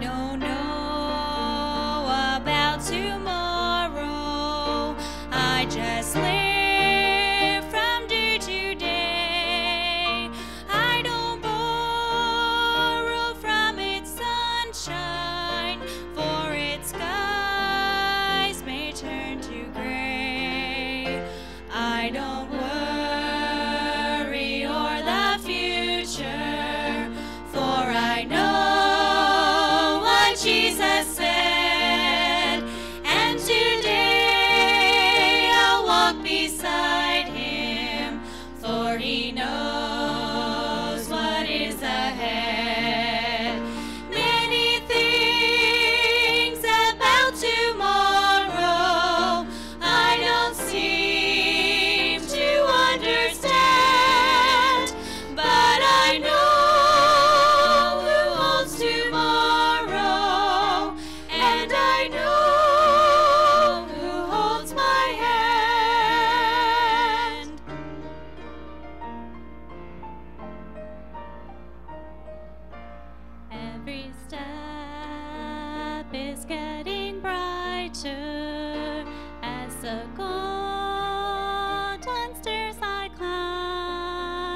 don't know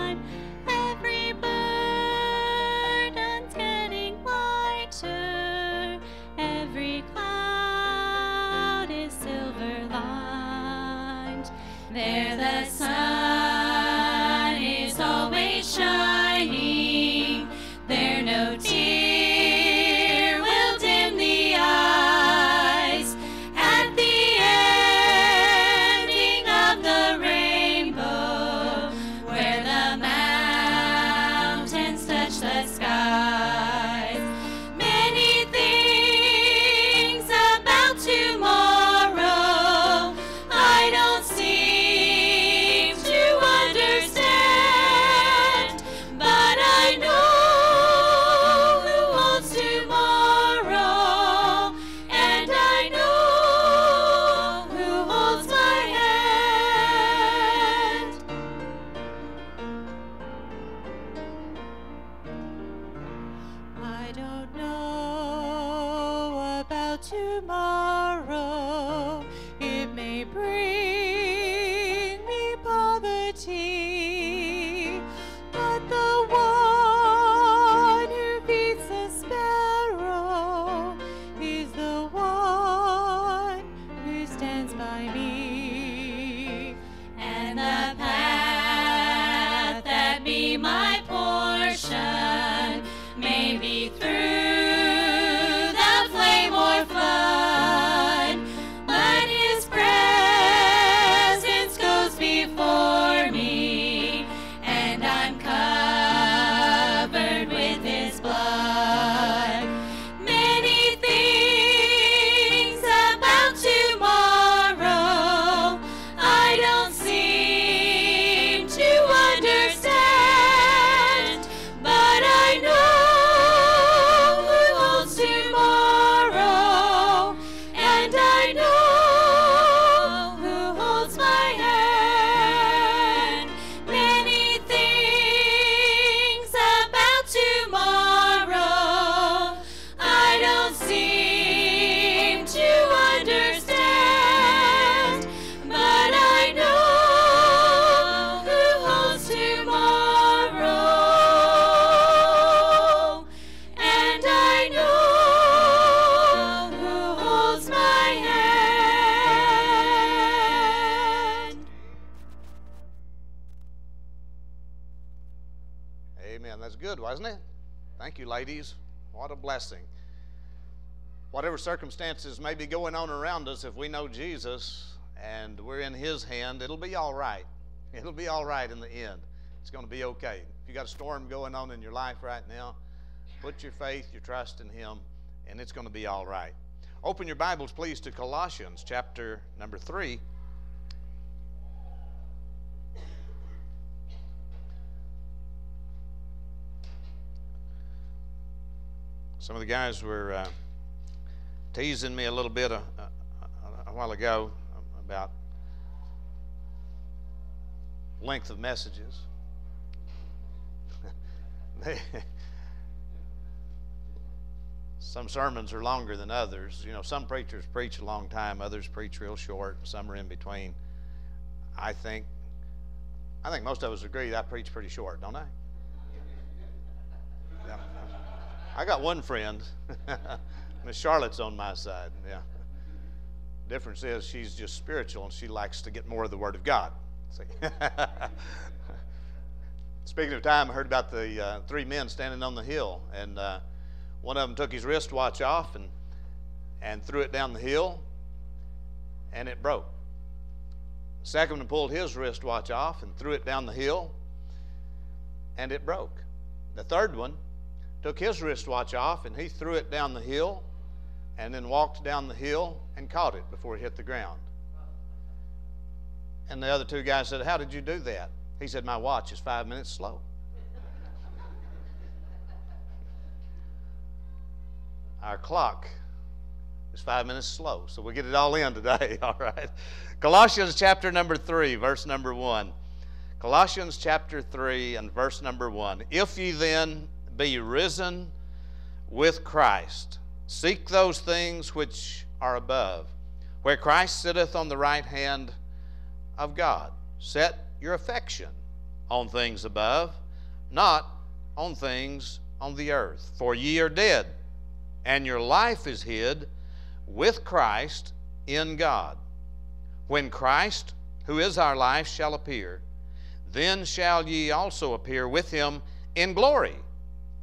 climb. Ladies. What a blessing. Whatever circumstances may be going on around us, if we know Jesus and we're in His hand, it'll be all right. It'll be all right in the end. It's going to be okay. If you got a storm going on in your life right now, put your faith, your trust in Him, and it's going to be all right. Open your Bibles, please, to Colossians chapter number 3. Some of the guys were uh, teasing me a little bit a, a, a while ago about length of messages. Some sermons are longer than others. You know, some preachers preach a long time, others preach real short, some are in between. I think I think most of us agree that I preach pretty short, don't I? Yeah. I got one friend. Miss Charlotte's on my side. Yeah. Difference is she's just spiritual and she likes to get more of the Word of God. See? Speaking of time, I heard about the uh, three men standing on the hill, and uh, one of them took his wristwatch off and and threw it down the hill, and it broke. The second one pulled his wristwatch off and threw it down the hill, and it broke. The third one took his wristwatch off and he threw it down the hill, and then walked down the hill and caught it before it hit the ground. And the other two guys said, How did you do that? He said, My watch is five minutes slow. Our clock is five minutes slow. So we'll get it all in today, all right? Colossians chapter number 3, verse number 1. Colossians chapter 3 and verse number 1. If ye then be risen with Christ, seek those things which are above, where Christ sitteth on the right hand of God. Set your affection on things above, not on things on the earth. For ye are dead, and your life is hid with Christ in God. When Christ, who is our life, shall appear, then shall ye also appear with him in glory.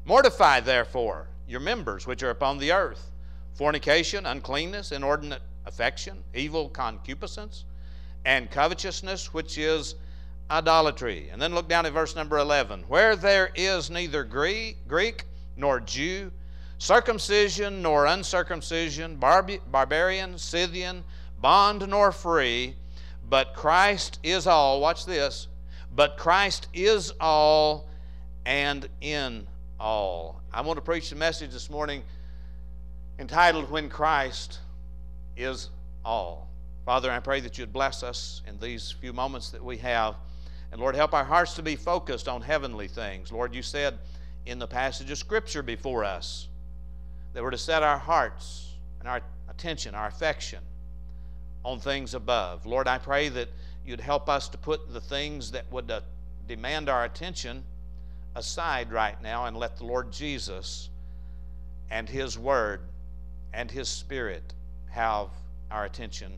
Mortify, therefore, your members which are upon the earth fornication, uncleanness, inordinate affection, evil concupiscence, and covetousness, which is idolatry. And then look down at verse number 11. Where there is neither Greek nor Jew, circumcision nor uncircumcision, barbarian, Scythian, bond nor free, but Christ is all. Watch this. But Christ is all and in all. I want to preach a message this morning entitled When Christ is All. Father, I pray that you'd bless us in these few moments that we have. And Lord, help our hearts to be focused on heavenly things. Lord, you said in the passage of Scripture before us that we're to set our hearts and our attention, our affection on things above. Lord, I pray that you'd help us to put the things that would uh, demand our attention aside right now and let the Lord Jesus and His Word and His Spirit have our attention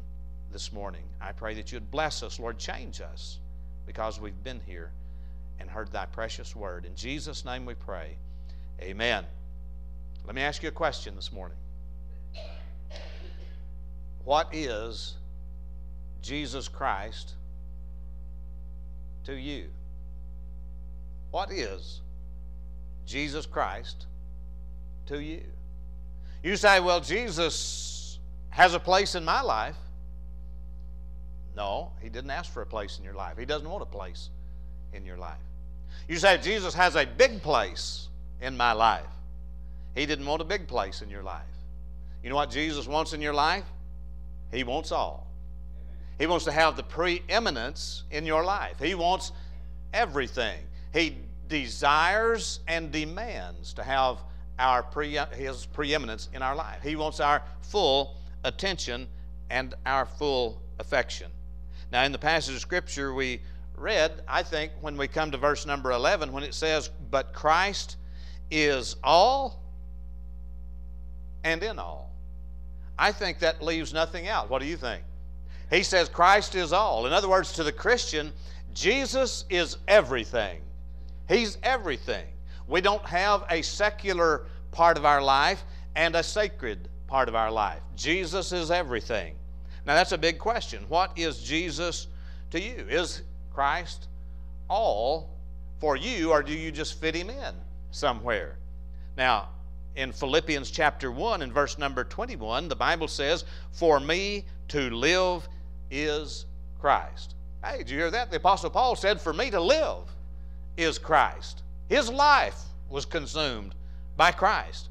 this morning. I pray that you'd bless us, Lord, change us because we've been here and heard thy precious word. In Jesus' name we pray. Amen. Let me ask you a question this morning. What is Jesus Christ to you? What is Jesus Christ to you? You say, well, Jesus has a place in my life. No, he didn't ask for a place in your life. He doesn't want a place in your life. You say, Jesus has a big place in my life. He didn't want a big place in your life. You know what Jesus wants in your life? He wants all. He wants to have the preeminence in your life. He wants everything. He desires and demands to have our pre- his preeminence in our life. He wants our full attention and our full affection. Now, in the passage of Scripture we read, I think when we come to verse number 11, when it says, But Christ is all and in all, I think that leaves nothing out. What do you think? He says Christ is all. In other words, to the Christian, Jesus is everything. He's everything. We don't have a secular part of our life and a sacred part of our life. Jesus is everything. Now, that's a big question. What is Jesus to you? Is Christ all for you, or do you just fit him in somewhere? Now, in Philippians chapter 1 and verse number 21, the Bible says, For me to live is Christ. Hey, did you hear that? The Apostle Paul said, For me to live is Christ. His life was consumed by Christ.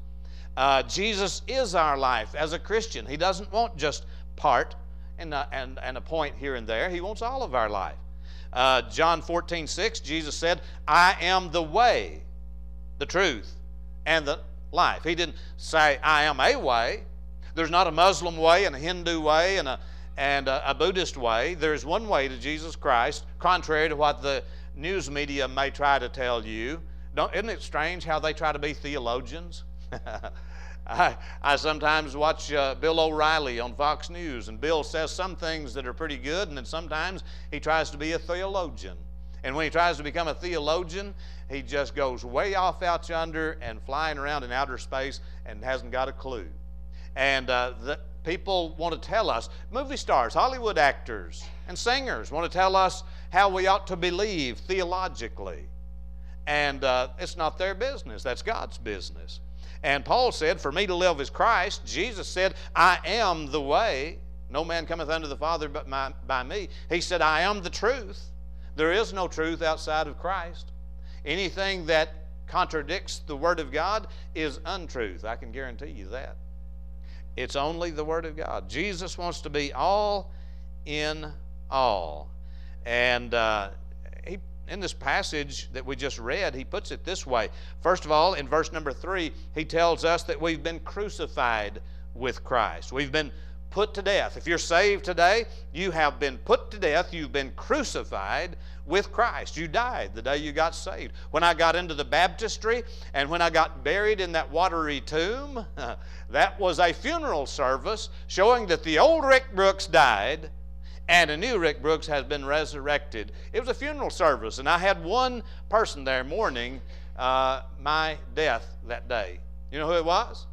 Uh, Jesus is our life as a Christian. He doesn't want just part and, uh, and, and a point here and there. He wants all of our life. Uh, John 14, 6, Jesus said, I am the way, the truth, and the, life. He didn't say, I am a way. There's not a Muslim way and a Hindu way and a, and a, a Buddhist way. There's one way to Jesus Christ, contrary to what the news media may try to tell you. Don't, isn't it strange how they try to be theologians? I, I sometimes watch uh, Bill O'Reilly on Fox News, and Bill says some things that are pretty good, and then sometimes he tries to be a theologian. And when he tries to become a theologian, he just goes way off out yonder and flying around in outer space and hasn't got a clue. And uh, the, people want to tell us, movie stars, Hollywood actors, and singers want to tell us how we ought to believe theologically. And uh, it's not their business, that's God's business. And Paul said, For me to live is Christ. Jesus said, I am the way. No man cometh unto the Father but my, by me. He said, I am the truth. There is no truth outside of Christ. Anything that contradicts the Word of God is untruth. I can guarantee you that. It's only the Word of God. Jesus wants to be all in all. And uh, he, in this passage that we just read, he puts it this way. First of all, in verse number three, he tells us that we've been crucified with Christ. We've been put to death. If you're saved today, you have been put to death. You've been crucified with Christ. You died the day you got saved. When I got into the baptistry and when I got buried in that watery tomb, that was a funeral service showing that the old Rick Brooks died and a new Rick Brooks has been resurrected. It was a funeral service, and I had one person there mourning uh, my death that day. You know who it was?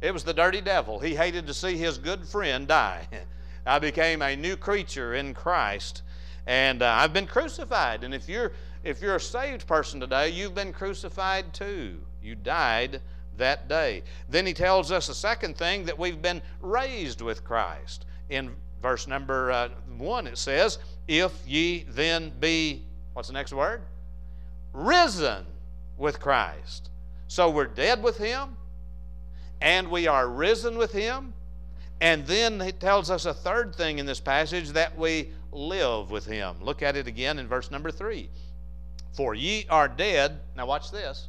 It was the dirty devil. He hated to see his good friend die. I became a new creature in Christ, and uh, I've been crucified. And if you're if you're a saved person today, you've been crucified too. You died that day. Then he tells us a second thing that we've been raised with Christ. In verse number uh, one, it says, "If ye then be what's the next word? Risen with Christ." So we're dead with Him and we are risen with him. And then he tells us a third thing in this passage that we live with him. Look at it again in verse number three. For ye are dead, now watch this,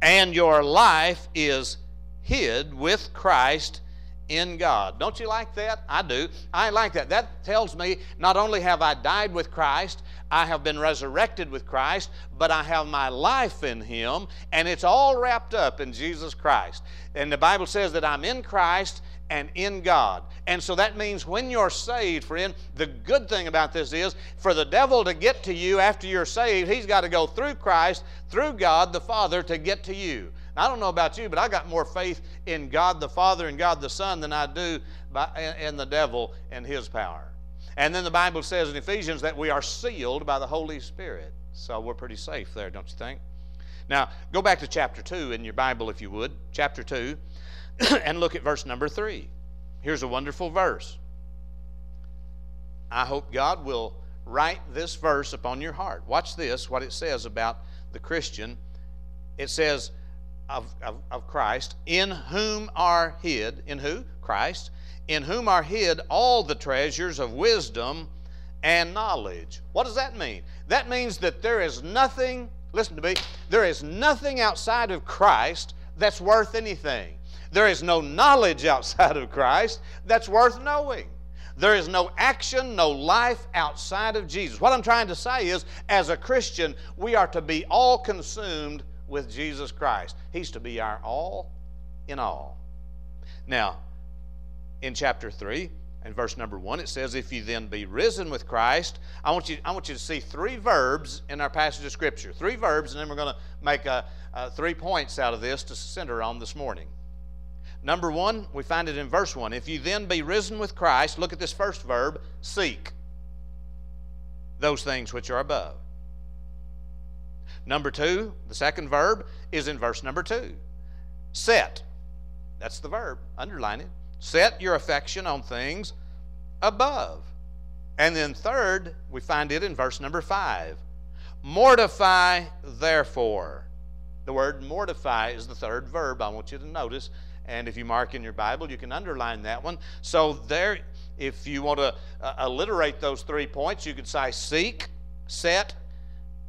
and your life is hid with Christ in God. Don't you like that? I do. I like that. That tells me not only have I died with Christ, I have been resurrected with Christ, but I have my life in Him, and it's all wrapped up in Jesus Christ. And the Bible says that I'm in Christ and in God. And so that means when you're saved, friend, the good thing about this is for the devil to get to you after you're saved, he's got to go through Christ, through God the Father to get to you. I don't know about you, but I got more faith in God the Father and God the Son than I do by, in the devil and his power. And then the Bible says in Ephesians that we are sealed by the Holy Spirit. So we're pretty safe there, don't you think? Now, go back to chapter 2 in your Bible, if you would. Chapter 2, and look at verse number 3. Here's a wonderful verse. I hope God will write this verse upon your heart. Watch this, what it says about the Christian. It says of, of, of Christ, in whom are hid, in who? Christ, in whom are hid all the treasures of wisdom and knowledge. What does that mean? That means that there is nothing, listen to me, there is nothing outside of Christ that's worth anything. There is no knowledge outside of Christ that's worth knowing. There is no action, no life outside of Jesus. What I'm trying to say is, as a Christian, we are to be all consumed with Jesus Christ. He's to be our all in all. Now, in chapter 3 and verse number 1 it says if you then be risen with christ i want you, I want you to see three verbs in our passage of scripture three verbs and then we're going to make a, a, three points out of this to center on this morning number one we find it in verse 1 if you then be risen with christ look at this first verb seek those things which are above number two the second verb is in verse number 2 set that's the verb underline it Set your affection on things above. And then, third, we find it in verse number five Mortify, therefore. The word mortify is the third verb I want you to notice. And if you mark in your Bible, you can underline that one. So, there, if you want to uh, alliterate those three points, you could say seek, set,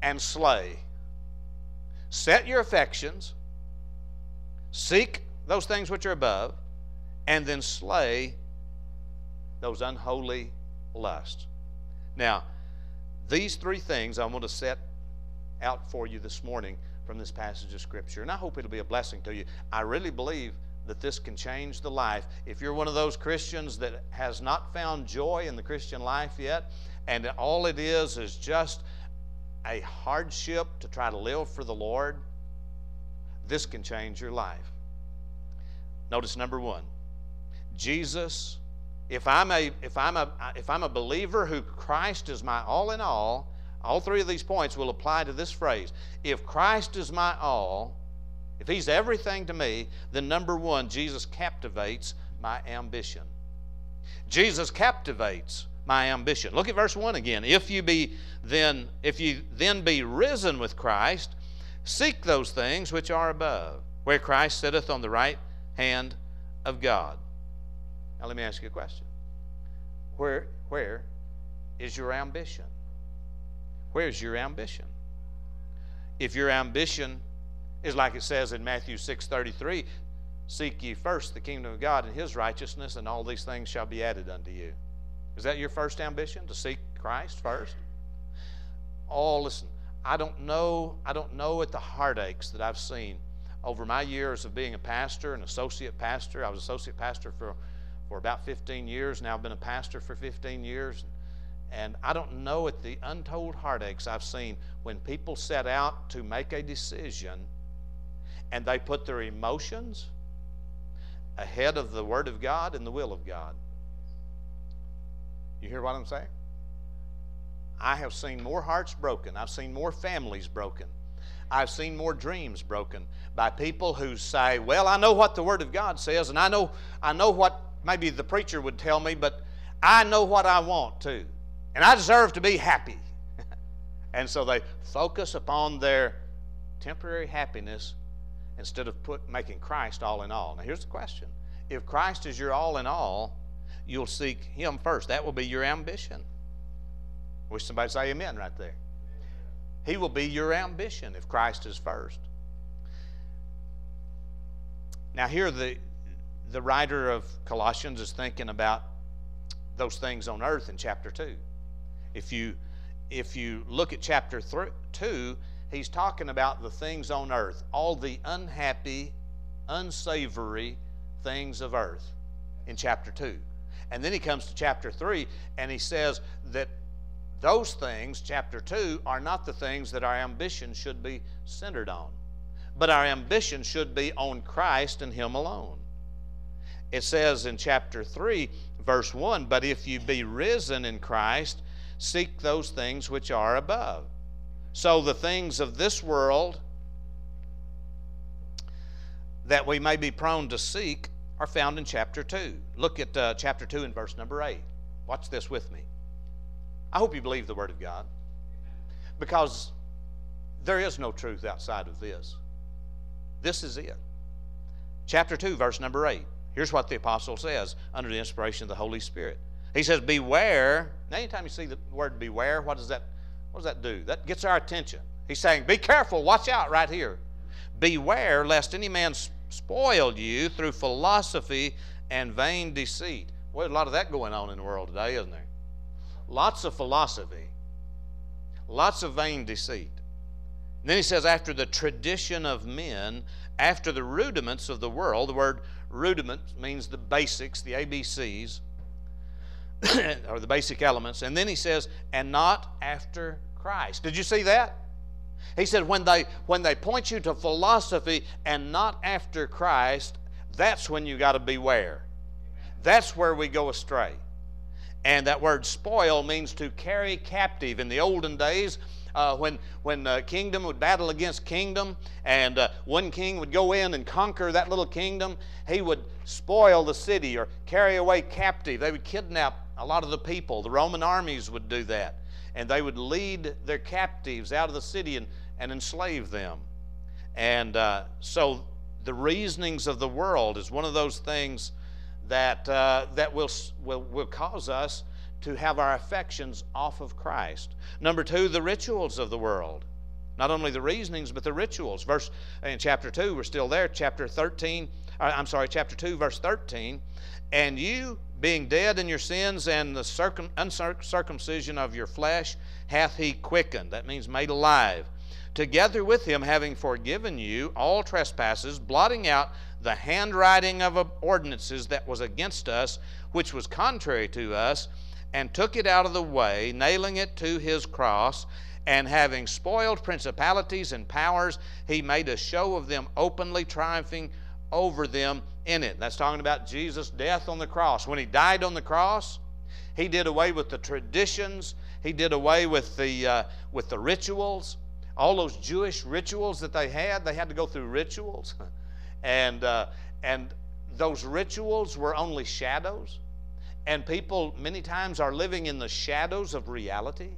and slay. Set your affections, Seek those things which are above, and then slay those unholy lusts. Now, these three things I want to set out for you this morning from this passage of Scripture, and I hope it'll be a blessing to you. I really believe that this can change the life. If you're one of those Christians that has not found joy in the Christian life yet, and all it is is just a hardship to try to live for the Lord, this can change your life. Notice number one Jesus, if I'm a, if I'm a, if I'm a believer who Christ is my all in all, all three of these points will apply to this phrase. If Christ is my all, if He's everything to me, then number one, Jesus captivates my ambition. Jesus captivates my ambition. Look at verse 1 again. If you be then if you then be risen with Christ, seek those things which are above, where Christ sitteth on the right hand of God. Now let me ask you a question. Where where is your ambition? Where's your ambition? If your ambition is like it says in Matthew 6:33, seek ye first the kingdom of God and his righteousness and all these things shall be added unto you. Is that your first ambition to seek Christ first? Oh, listen, I don't know, I don't know at the heartaches that I've seen over my years of being a pastor, and associate pastor. I was associate pastor for, for about 15 years. Now I've been a pastor for 15 years. And I don't know at the untold heartaches I've seen when people set out to make a decision and they put their emotions ahead of the Word of God and the will of God. You hear what I'm saying? I have seen more hearts broken. I've seen more families broken. I've seen more dreams broken by people who say, "Well, I know what the Word of God says, and I know I know what maybe the preacher would tell me, but I know what I want too, and I deserve to be happy." and so they focus upon their temporary happiness instead of put, making Christ all in all. Now, here's the question: If Christ is your all in all, you'll seek Him first. That will be your ambition. Wish somebody say amen right there. He will be your ambition if Christ is first. Now, here the, the writer of Colossians is thinking about those things on earth in chapter 2. If you, if you look at chapter 2, he's talking about the things on earth, all the unhappy, unsavory things of earth in chapter 2. And then he comes to chapter 3 and he says that those things, chapter 2, are not the things that our ambition should be centered on. But our ambition should be on Christ and Him alone. It says in chapter 3, verse 1 But if you be risen in Christ, seek those things which are above. So the things of this world that we may be prone to seek are found in chapter 2. Look at uh, chapter 2 and verse number 8. Watch this with me. I hope you believe the Word of God because there is no truth outside of this. This is it. Chapter 2, verse number 8. Here's what the apostle says under the inspiration of the Holy Spirit. He says, Beware. Now, anytime you see the word beware, what does that, what does that do? That gets our attention. He's saying, Be careful, watch out right here. Beware lest any man spoil you through philosophy and vain deceit. Well, a lot of that going on in the world today, isn't there? Lots of philosophy, lots of vain deceit. And then he says, after the tradition of men, after the rudiments of the world, the word rudiment means the basics, the ABCs, or the basic elements. And then he says, and not after Christ. Did you see that? He said, when they, when they point you to philosophy and not after Christ, that's when you got to beware. That's where we go astray. And that word spoil means to carry captive. In the olden days, uh, when, when uh, kingdom would battle against kingdom and uh, one king would go in and conquer that little kingdom, he would spoil the city or carry away captive. They would kidnap a lot of the people. The Roman armies would do that. And they would lead their captives out of the city and and enslave them. And uh, so the reasonings of the world is one of those things that, uh, that will, will, will cause us to have our affections off of Christ. Number two, the rituals of the world. Not only the reasonings, but the rituals. Verse in chapter 2, we're still there. Chapter 13, uh, I'm sorry, chapter 2, verse 13. And you, being dead in your sins and the circum, uncircumcision of your flesh, hath he quickened. That means made alive. Together with him, having forgiven you all trespasses, blotting out the handwriting of ordinances that was against us, which was contrary to us, and took it out of the way, nailing it to his cross. And having spoiled principalities and powers, he made a show of them openly, triumphing over them in it. That's talking about Jesus' death on the cross. When he died on the cross, he did away with the traditions, he did away with the, uh, with the rituals. All those Jewish rituals that they had, they had to go through rituals. and, uh, and those rituals were only shadows. And people many times are living in the shadows of reality.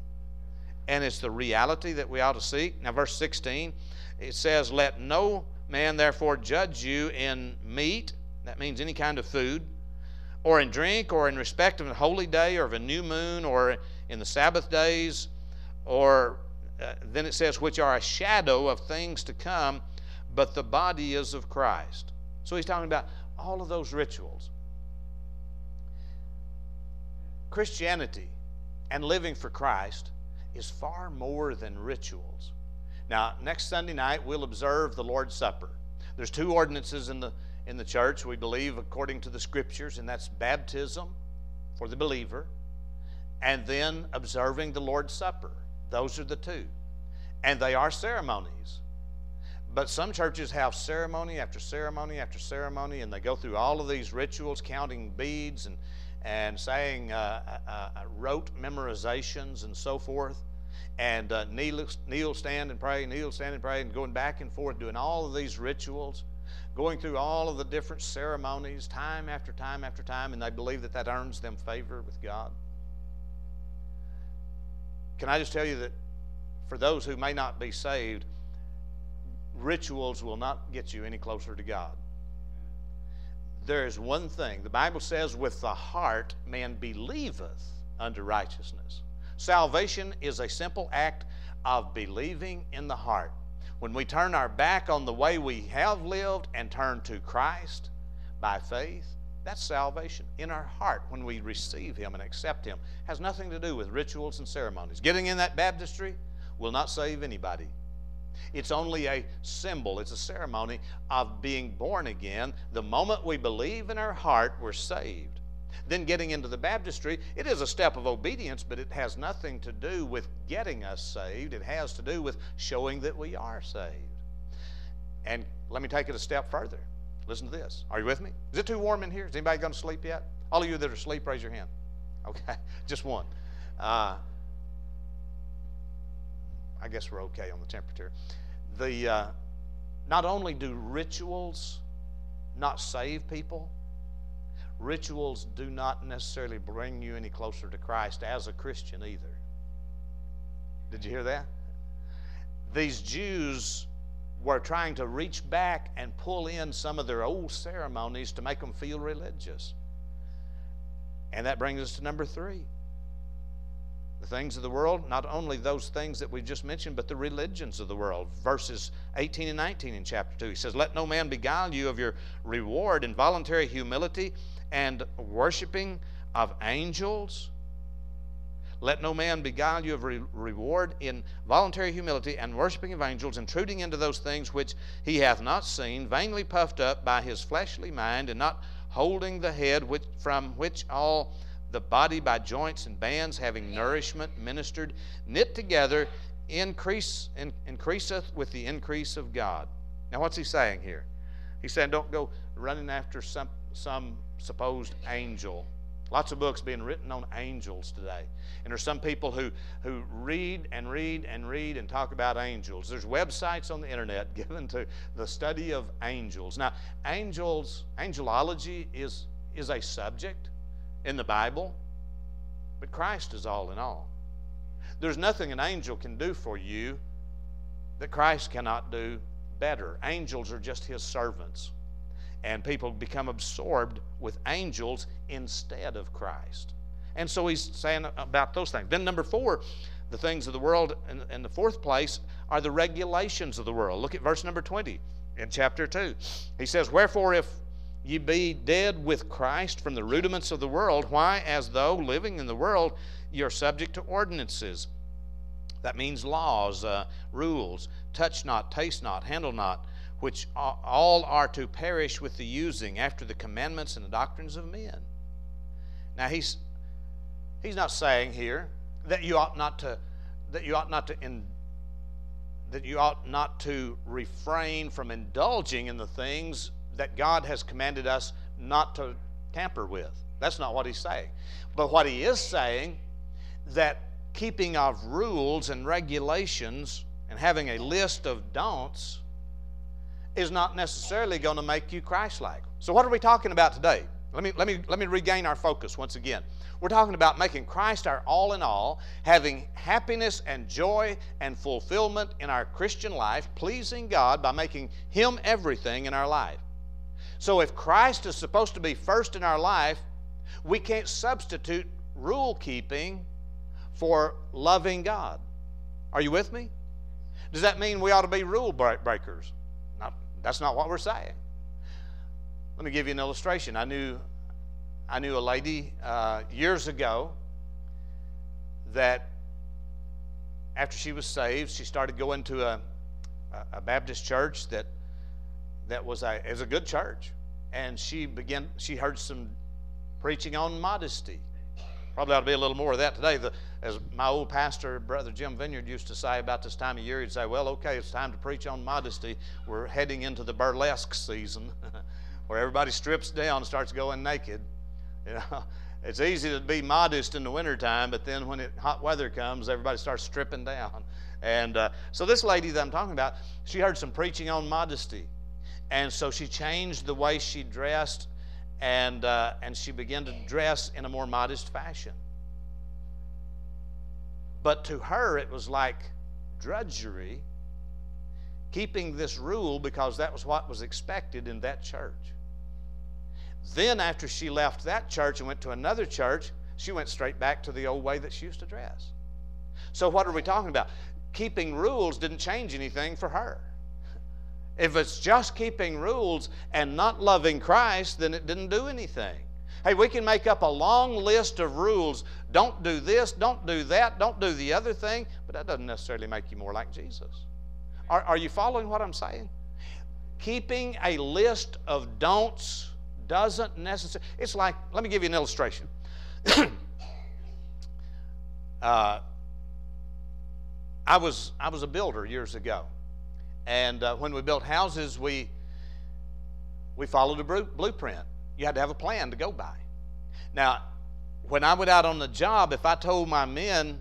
And it's the reality that we ought to seek. Now, verse 16, it says, Let no man therefore judge you in meat, that means any kind of food, or in drink, or in respect of a holy day, or of a new moon, or in the Sabbath days, or uh, then it says, which are a shadow of things to come, but the body is of Christ. So he's talking about all of those rituals. Christianity and living for Christ is far more than rituals. Now, next Sunday night, we'll observe the Lord's Supper. There's two ordinances in the, in the church, we believe, according to the Scriptures, and that's baptism for the believer and then observing the Lord's Supper. Those are the two. And they are ceremonies. But some churches have ceremony after ceremony after ceremony, and they go through all of these rituals, counting beads and, and saying uh, uh, uh, rote memorizations and so forth and uh, kneel, kneel, stand and pray, kneel, stand and pray, and going back and forth, doing all of these rituals, going through all of the different ceremonies, time after time after time, and they believe that that earns them favor with God. Can I just tell you that for those who may not be saved, rituals will not get you any closer to God. There is one thing. The Bible says, with the heart man believeth unto righteousness. Salvation is a simple act of believing in the heart. When we turn our back on the way we have lived and turn to Christ by faith, that's salvation in our heart when we receive Him and accept Him. It has nothing to do with rituals and ceremonies. Getting in that baptistry will not save anybody. It's only a symbol, it's a ceremony of being born again. The moment we believe in our heart, we're saved. Then getting into the baptistry, it is a step of obedience, but it has nothing to do with getting us saved. It has to do with showing that we are saved. And let me take it a step further. Listen to this. Are you with me? Is it too warm in here? Is anybody going to sleep yet? All of you that are asleep, raise your hand. Okay, just one. Uh, I guess we're okay on the temperature. The uh, not only do rituals not save people, Rituals do not necessarily bring you any closer to Christ as a Christian either. Did you hear that? These Jews were trying to reach back and pull in some of their old ceremonies to make them feel religious. And that brings us to number three. The things of the world, not only those things that we've just mentioned, but the religions of the world. Verses 18 and 19 in chapter 2. He says, Let no man beguile you of your reward in voluntary humility and worshiping of angels. Let no man beguile you of re- reward in voluntary humility and worshiping of angels, intruding into those things which he hath not seen, vainly puffed up by his fleshly mind, and not holding the head which, from which all the body by joints and bands, having nourishment ministered, knit together, increase, in, increaseth with the increase of God. Now, what's he saying here? He's saying, don't go running after some, some supposed angel. Lots of books being written on angels today. And there's some people who, who read and read and read and talk about angels. There's websites on the internet given to the study of angels. Now, angels, angelology is, is a subject in the Bible, but Christ is all in all. There's nothing an angel can do for you that Christ cannot do better. Angels are just his servants and people become absorbed with angels instead of Christ. And so he's saying about those things. Then, number four, the things of the world. And the fourth place are the regulations of the world. Look at verse number 20 in chapter 2. He says, Wherefore, if ye be dead with Christ from the rudiments of the world, why, as though living in the world, ye are subject to ordinances? That means laws, uh, rules. Touch not, taste not, handle not, which all are to perish with the using after the commandments and the doctrines of men. Now he's he's not saying here that you ought not to that you ought not to in, that you ought not to refrain from indulging in the things that God has commanded us not to tamper with. That's not what he's saying. But what he is saying that keeping of rules and regulations and having a list of don'ts is not necessarily going to make you Christ-like. So what are we talking about today? Let me, let, me, let me regain our focus once again. We're talking about making Christ our all in all, having happiness and joy and fulfillment in our Christian life, pleasing God by making Him everything in our life. So if Christ is supposed to be first in our life, we can't substitute rule keeping for loving God. Are you with me? Does that mean we ought to be rule breakers? That's not what we're saying. Let me give you an illustration. I knew, I knew a lady uh, years ago that after she was saved, she started going to a, a Baptist church that, that was a, is a good church. And she began, she heard some preaching on modesty. Probably ought to be a little more of that today. The, as my old pastor, Brother Jim Vineyard, used to say about this time of year, he'd say, Well, okay, it's time to preach on modesty. We're heading into the burlesque season. where everybody strips down and starts going naked. You know, it's easy to be modest in the wintertime, but then when it, hot weather comes, everybody starts stripping down. And uh, so this lady that I'm talking about, she heard some preaching on modesty. And so she changed the way she dressed and, uh, and she began to dress in a more modest fashion. But to her, it was like drudgery keeping this rule because that was what was expected in that church. Then, after she left that church and went to another church, she went straight back to the old way that she used to dress. So, what are we talking about? Keeping rules didn't change anything for her. If it's just keeping rules and not loving Christ, then it didn't do anything. Hey, we can make up a long list of rules. Don't do this, don't do that, don't do the other thing, but that doesn't necessarily make you more like Jesus. Are, are you following what I'm saying? Keeping a list of don'ts doesn't necessarily, it's like, let me give you an illustration. uh, I, was, I was a builder years ago. And uh, when we built houses, we, we followed a blueprint. You had to have a plan to go by. Now, when I went out on the job, if I told my men,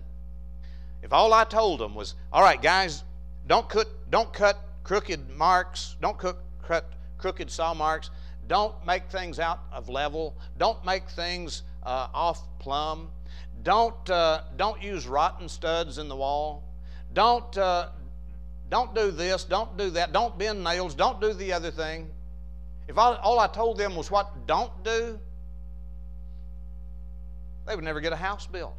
if all I told them was, all right, guys, don't cut, don't cut crooked marks, don't cut, cut crooked saw marks, don't make things out of level. Don't make things uh, off plumb. Don't, uh, don't use rotten studs in the wall. Don't, uh, don't do this. Don't do that. Don't bend nails. Don't do the other thing. If all, all I told them was what don't do, they would never get a house built.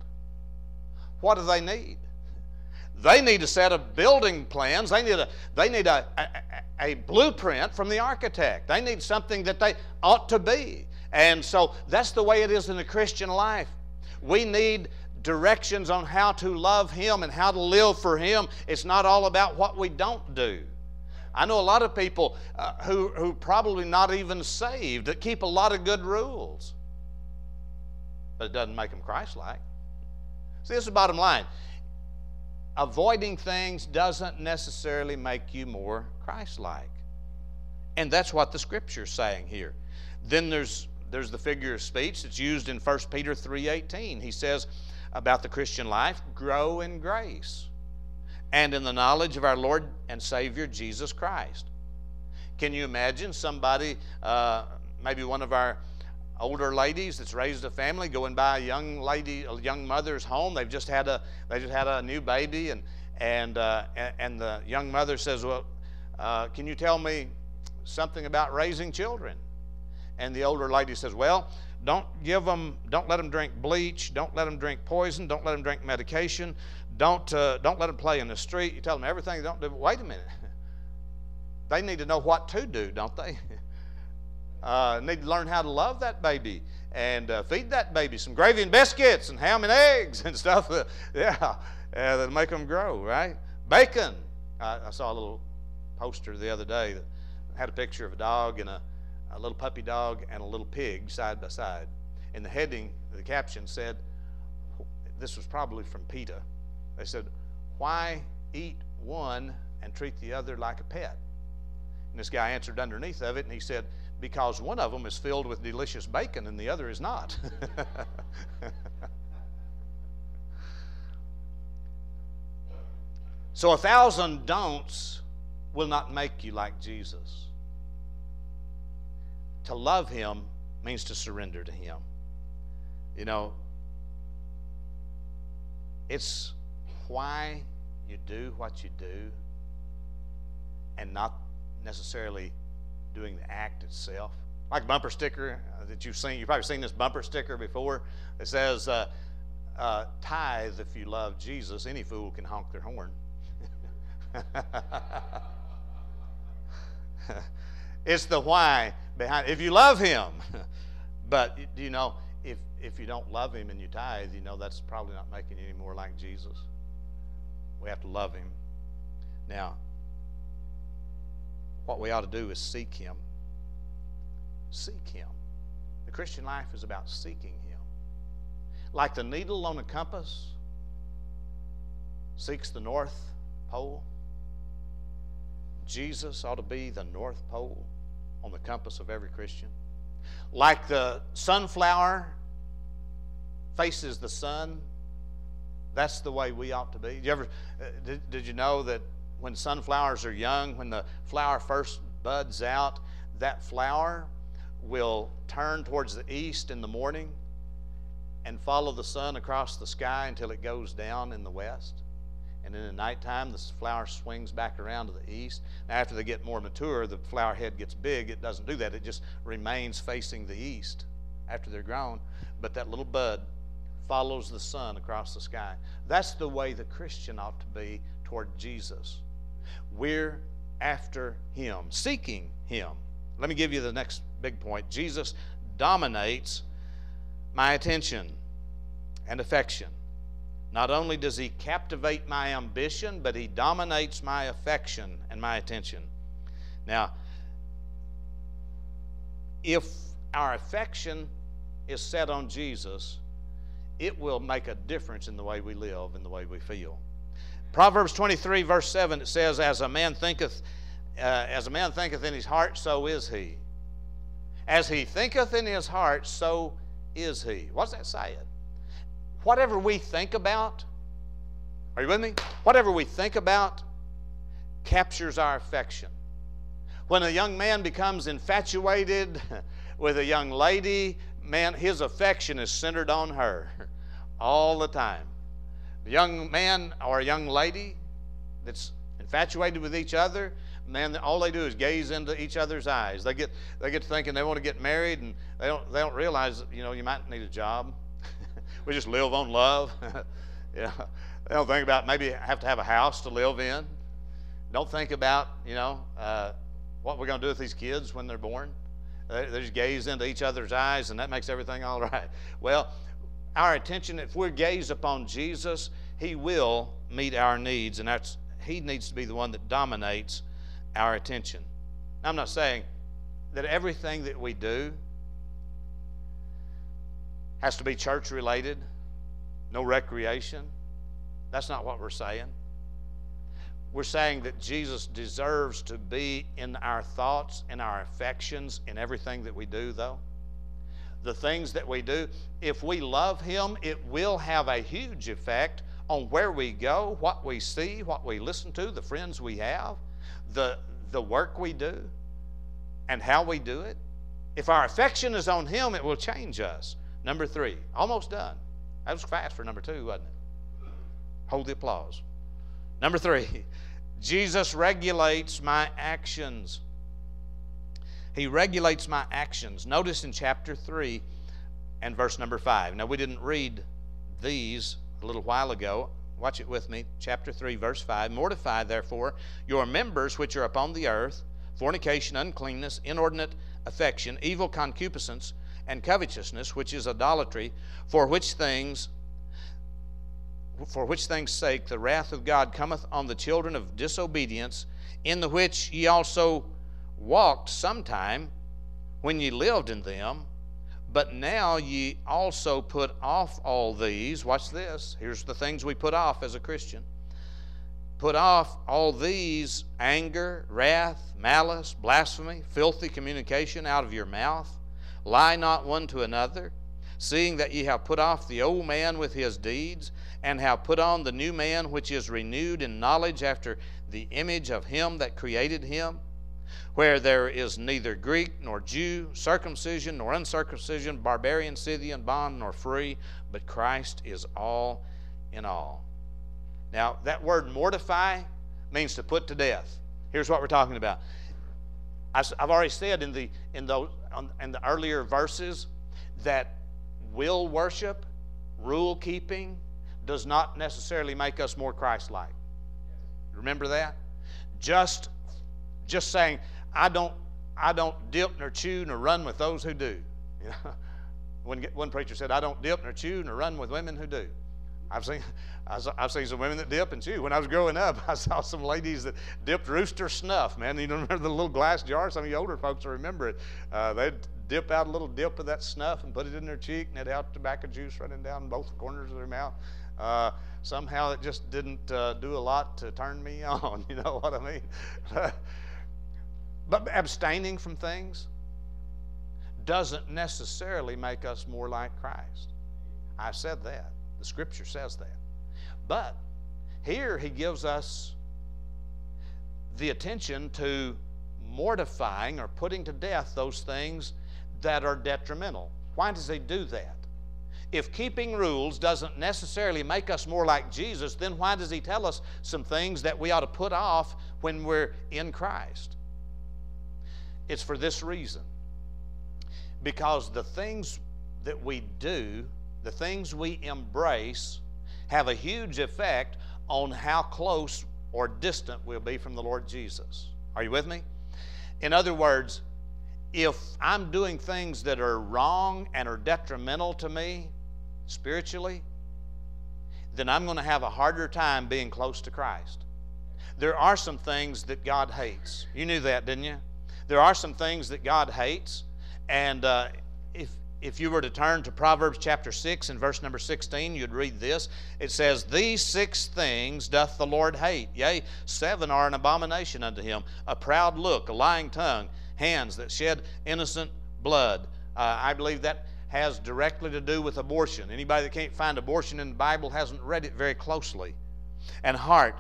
What do they need? They need a set of building plans. They need a, they need a, a, a, blueprint from the architect. They need something that they ought to be. And so that's the way it is in the Christian life. We need directions on how to love Him and how to live for Him. It's not all about what we don't do. I know a lot of people uh, who, who probably not even saved that keep a lot of good rules, but it doesn't make them Christ like. See, this is the bottom line avoiding things doesn't necessarily make you more Christ-like. And that's what the scripture's saying here. Then there's there's the figure of speech that's used in 1 Peter 3:18. He says about the Christian life, grow in grace and in the knowledge of our Lord and Savior Jesus Christ. Can you imagine somebody, uh, maybe one of our older ladies that's raised a family going by a young lady, a young mother's home. They've just had a they just had a new baby, and and uh, and the young mother says, "Well, uh, can you tell me something about raising children?" And the older lady says, Well, don't give them, don't let them drink bleach, don't let them drink poison, don't let them drink medication, don't, uh, don't let them play in the street. You tell them everything they don't do. Wait a minute. They need to know what to do, don't they? Uh, need to learn how to love that baby and uh, feed that baby some gravy and biscuits and ham and eggs and stuff. yeah, that'll make them grow, right? Bacon. I, I saw a little poster the other day that had a picture of a dog and a, a little puppy dog and a little pig side by side. And the heading, the caption said, this was probably from PETA. They said, Why eat one and treat the other like a pet? And this guy answered underneath of it and he said, Because one of them is filled with delicious bacon and the other is not. so a thousand don'ts will not make you like Jesus. To love him means to surrender to him. You know, it's why you do what you do and not necessarily doing the act itself. Like bumper sticker uh, that you've seen, you've probably seen this bumper sticker before. It says, uh, uh, "Tithe if you love Jesus. Any fool can honk their horn." it's the why behind. If you love Him, but you know if if you don't love Him and you tithe, you know that's probably not making you any more like Jesus. We have to love Him. Now, what we ought to do is seek Him. Seek Him. The Christian life is about seeking Him. Like the needle on a compass seeks the North Pole, Jesus ought to be the North Pole on the compass of every Christian. Like the sunflower faces the sun that's the way we ought to be. Did you ever uh, did, did you know that when sunflowers are young, when the flower first buds out, that flower will turn towards the east in the morning and follow the sun across the sky until it goes down in the west. And in the nighttime, the flower swings back around to the east. Now, after they get more mature, the flower head gets big. It doesn't do that, it just remains facing the east after they're grown. But that little bud follows the sun across the sky. That's the way the Christian ought to be toward Jesus. We're after Him, seeking Him. Let me give you the next big point. Jesus dominates my attention and affection. Not only does He captivate my ambition, but He dominates my affection and my attention. Now, if our affection is set on Jesus, it will make a difference in the way we live and the way we feel. Proverbs 23, verse 7, it says, As a man thinketh, uh, as a man thinketh in his heart, so is he. As he thinketh in his heart, so is he. What's that saying? Whatever we think about, are you with me? Whatever we think about captures our affection. When a young man becomes infatuated with a young lady, man, his affection is centered on her all the time. The young man or a young lady that's infatuated with each other, man, all they do is gaze into each other's eyes. They get they get thinking they want to get married, and they don't they don't realize you know you might need a job. We just live on love. yeah, don't think about maybe have to have a house to live in. Don't think about you know uh, what we're going to do with these kids when they're born. They, they just gaze into each other's eyes, and that makes everything all right. Well, our attention, if we gaze upon Jesus, He will meet our needs, and that's He needs to be the one that dominates our attention. Now, I'm not saying that everything that we do has to be church related, no recreation. That's not what we're saying. We're saying that Jesus deserves to be in our thoughts in our affections in everything that we do, though the things that we do, if we love Him, it will have a huge effect on where we go, what we see, what we listen to, the friends we have, the, the work we do, and how we do it. If our affection is on Him, it will change us. Number three, almost done. That was fast for number two, wasn't it? Hold the applause. Number three, Jesus regulates my actions. He regulates my actions. Notice in chapter 3 and verse number 5. Now, we didn't read these a little while ago. Watch it with me. Chapter 3, verse 5. Mortify, therefore, your members which are upon the earth fornication, uncleanness, inordinate affection, evil concupiscence, and covetousness, which is idolatry, for which things for which things sake the wrath of God cometh on the children of disobedience, in the which ye also walked sometime when ye lived in them. But now ye also put off all these. Watch this. Here's the things we put off as a Christian. Put off all these anger, wrath, malice, blasphemy, filthy communication out of your mouth. Lie not one to another, seeing that ye have put off the old man with his deeds, and have put on the new man which is renewed in knowledge after the image of him that created him where there is neither Greek nor Jew, circumcision nor uncircumcision, barbarian, Scythian, bond nor free, but Christ is all in all. Now, that word mortify means to put to death. Here's what we're talking about. I've already said in the, in, the, in the earlier verses that will worship, rule keeping, does not necessarily make us more Christ like. Remember that? Just, just saying, I don't, I don't dip nor chew nor run with those who do. You know? One, one preacher said, I don't dip nor chew nor run with women who do. I've seen, I've seen some women that dip and chew. When I was growing up, I saw some ladies that dipped rooster snuff, man. You don't remember the little glass jar? Some of you older folks will remember it. Uh, they'd dip out a little dip of that snuff and put it in their cheek, and they'd have tobacco juice running down both corners of their mouth. Uh, somehow it just didn't uh, do a lot to turn me on. You know what I mean? but abstaining from things doesn't necessarily make us more like Christ. I said that. The scripture says that. But here he gives us the attention to mortifying or putting to death those things that are detrimental. Why does he do that? if keeping rules doesn't necessarily make us more like Jesus, then why does he tell us some things that we ought to put off when we're in Christ? It's for this reason. Because the things that we do, the things we embrace, have a huge effect on how close or distant we'll be from the Lord Jesus. Are you with me? In other words, if I'm doing things that are wrong and are detrimental to me, spiritually, then I'm going to have a harder time being close to Christ. There are some things that God hates. You knew that, didn't you? There are some things that God hates. And uh, if, you were to turn to Proverbs chapter 6 and verse number 16, you'd read this. It says, These six things doth the Lord hate. Yea, seven are an abomination unto him a proud look, a lying tongue, hands that shed innocent blood. Uh, I believe that has directly to do with abortion. Anybody that can't find abortion in the Bible hasn't read it very closely. And heart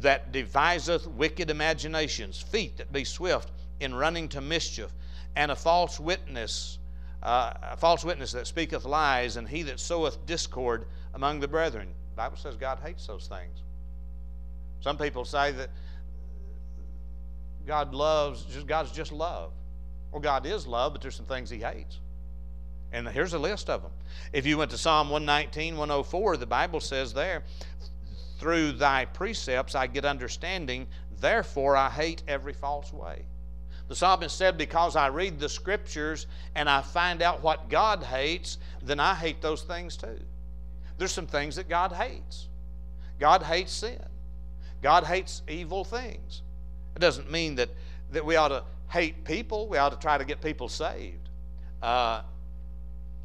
that deviseth wicked imaginations, feet that be swift in running to mischief, and a false witness, uh, a false witness that speaketh lies, and he that soweth discord among the brethren. The Bible says God hates those things. Some people say that God loves, just, God's just love. Well, God is love, but there's some things He hates. And here's a list of them. If you went to Psalm 119, 104, the Bible says there, Through thy precepts I get understanding, therefore I hate every false way. The psalmist said, Because I read the scriptures and I find out what God hates, then I hate those things too. There's some things that God hates. God hates sin, God hates evil things. It doesn't mean that, that we ought to hate people, we ought to try to get people saved. Uh,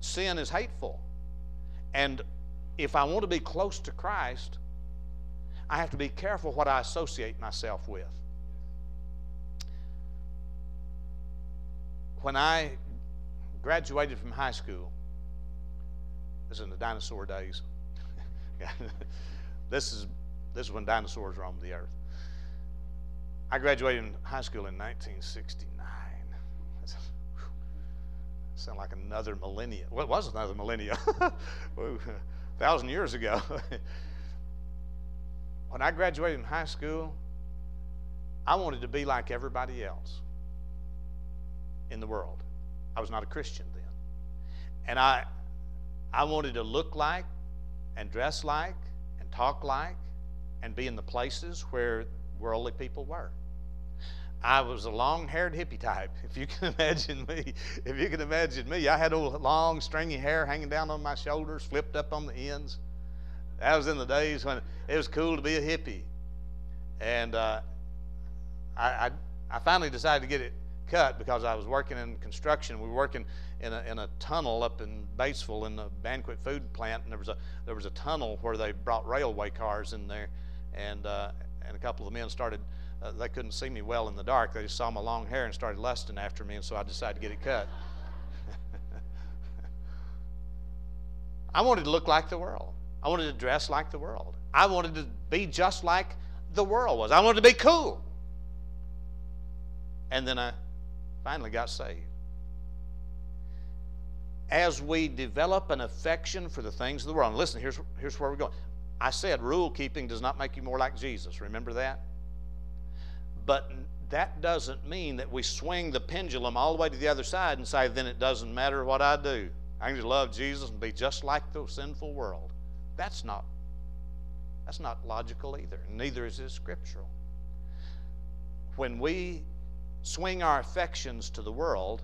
sin is hateful. And if I want to be close to Christ, I have to be careful what I associate myself with. When I graduated from high school, this is in the dinosaur days. this is this is when dinosaurs roamed the earth. I graduated in high school in 1969. Sound like another millennia. Well, was another millennia. a thousand years ago. when I graduated in high school, I wanted to be like everybody else. In the world. I was not a Christian then. And I, I wanted to look like and dress like and talk like and be in the places where worldly people were. I was a long-haired hippie type. If you can imagine me, if you can imagine me, I had old long stringy hair hanging down on my shoulders, flipped up on the ends. That was in the days when it was cool to be a hippie, and uh, I, I, I finally decided to get it cut because I was working in construction. We were working in a, in a tunnel up in Batesville in the banquet food plant, and there was a there was a tunnel where they brought railway cars in there, and uh, and a couple of men started. Uh, they couldn't see me well in the dark. They just saw my long hair and started lusting after me, and so I decided to get it cut. I wanted to look like the world. I wanted to dress like the world. I wanted to be just like the world was. I wanted to be cool. And then I finally got saved. As we develop an affection for the things of the world, and listen, here's, here's where we're going. I said rule keeping does not make you more like Jesus. Remember that? But that doesn't mean that we swing the pendulum all the way to the other side and say, then it doesn't matter what I do. I can just love Jesus and be just like the sinful world. That's not that's not logical either. Neither is it scriptural. When we swing our affections to the world,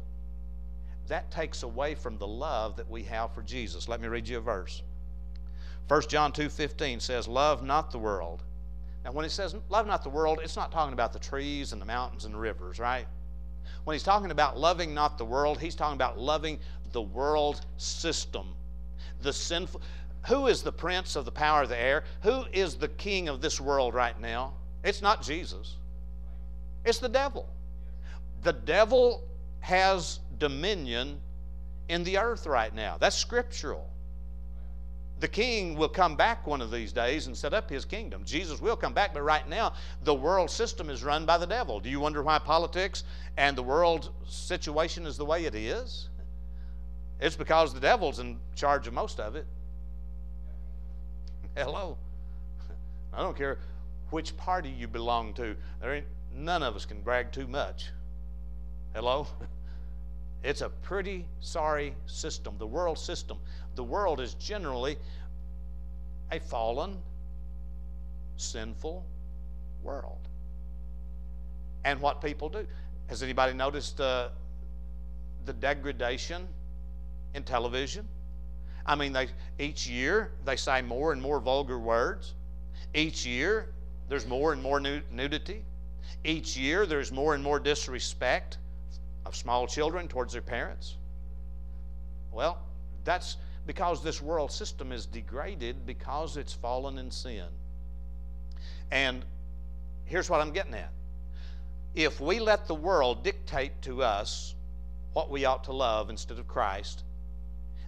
that takes away from the love that we have for Jesus. Let me read you a verse. 1 John 2:15 says, "Love not the world." Now, when it says love not the world, it's not talking about the trees and the mountains and the rivers, right? When he's talking about loving not the world, he's talking about loving the world system. The sinful who is the prince of the power of the air? Who is the king of this world right now? It's not Jesus. It's the devil. The devil has dominion in the earth right now. That's scriptural. The king will come back one of these days and set up his kingdom. Jesus will come back, but right now the world system is run by the devil. Do you wonder why politics and the world situation is the way it is? It's because the devil's in charge of most of it. Hello. I don't care which party you belong to. There ain't none of us can brag too much. Hello? It's a pretty sorry system, the world system. The world is generally a fallen, sinful world. And what people do. Has anybody noticed uh, the degradation in television? I mean, they, each year they say more and more vulgar words. Each year there's more and more nudity. Each year there's more and more disrespect of small children towards their parents. Well, that's because this world system is degraded because it's fallen in sin. And here's what I'm getting at. If we let the world dictate to us what we ought to love instead of Christ,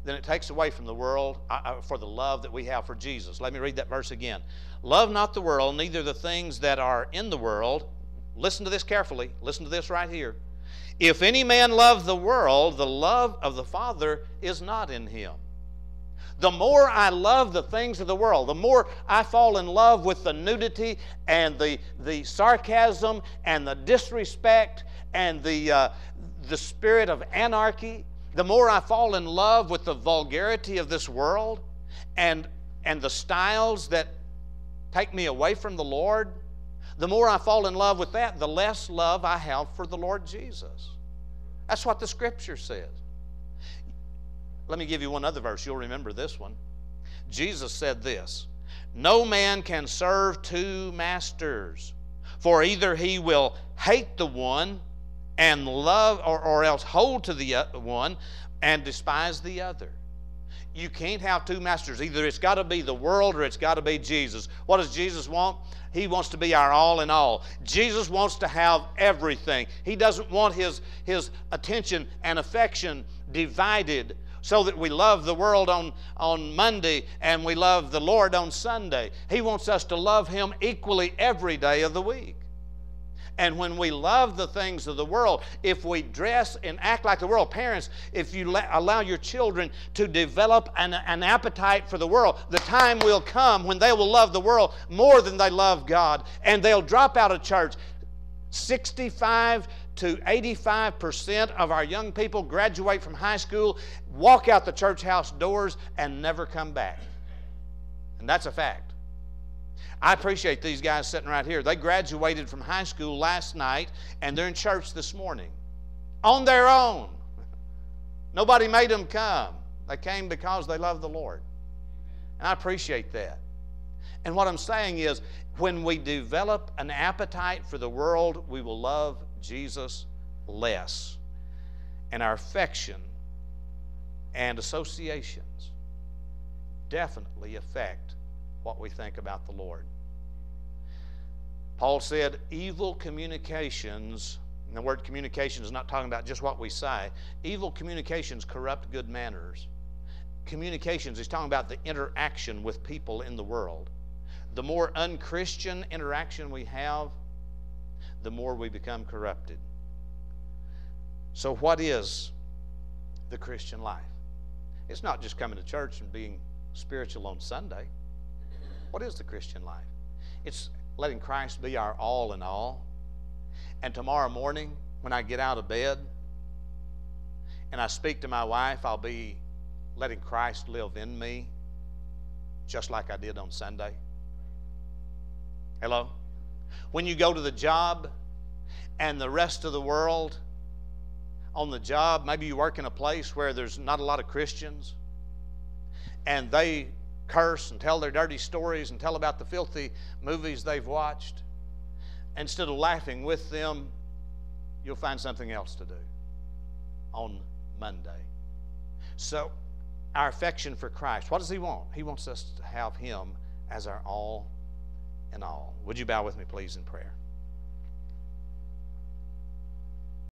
then it takes away from the world uh, uh, for the love that we have for Jesus. Let me read that verse again. Love not the world, neither the things that are in the world. Listen to this carefully. Listen to this right here. If any man love the world, the love of the Father is not in him. The more I love the things of the world, the more I fall in love with the nudity and the, the sarcasm and the disrespect and the, uh, the spirit of anarchy the more I fall in love with the vulgarity of this world and, and the styles that take me away from the Lord, the more I fall in love with that, the less love I have for the Lord Jesus. That's what the scripture says. Let me give you one other verse. You'll remember this one. Jesus said this No man can serve two masters, for either he will hate the one and love or, or else hold to the uh, one and despise the other. You can't have two masters. Either it's got to be the world or it's got to be Jesus. What does Jesus want? He wants to be our all in all. Jesus wants to have everything. He doesn't want his, his attention and affection divided so that we love the world on, on Monday and we love the Lord on Sunday. He wants us to love Him equally every day of the week. And when we love the things of the world, if we dress and act like the world, parents, if you la- allow your children to develop an, an appetite for the world, the time will come when they will love the world more than they love God. And they'll drop out of church 65 to 85% of our young people graduate from high school, walk out the church house doors, and never come back. And that's a fact. I appreciate these guys sitting right here. They graduated from high school last night and they're in church this morning on their own. Nobody made them come. They came because they love the Lord. And I appreciate that. And what I'm saying is, when we develop an appetite for the world, we will love Jesus less. And our affection and associations definitely affect what we think about the Lord. Paul said, evil communications, and the word communication is not talking about just what we say, evil communications corrupt good manners. Communications is talking about the interaction with people in the world. The more unchristian interaction we have, the more we become corrupted. So, what is the Christian life? It's not just coming to church and being spiritual on Sunday. What is the Christian life? It's letting Christ be our all in all. And tomorrow morning, when I get out of bed and I speak to my wife, I'll be letting Christ live in me just like I did on Sunday. Hello? When you go to the job and the rest of the world on the job, maybe you work in a place where there's not a lot of Christians, and they curse and tell their dirty stories and tell about the filthy movies they've watched. Instead of laughing with them, you'll find something else to do on Monday. So, our affection for Christ, what does He want? He wants us to have Him as our all in all. Would you bow with me, please, in prayer?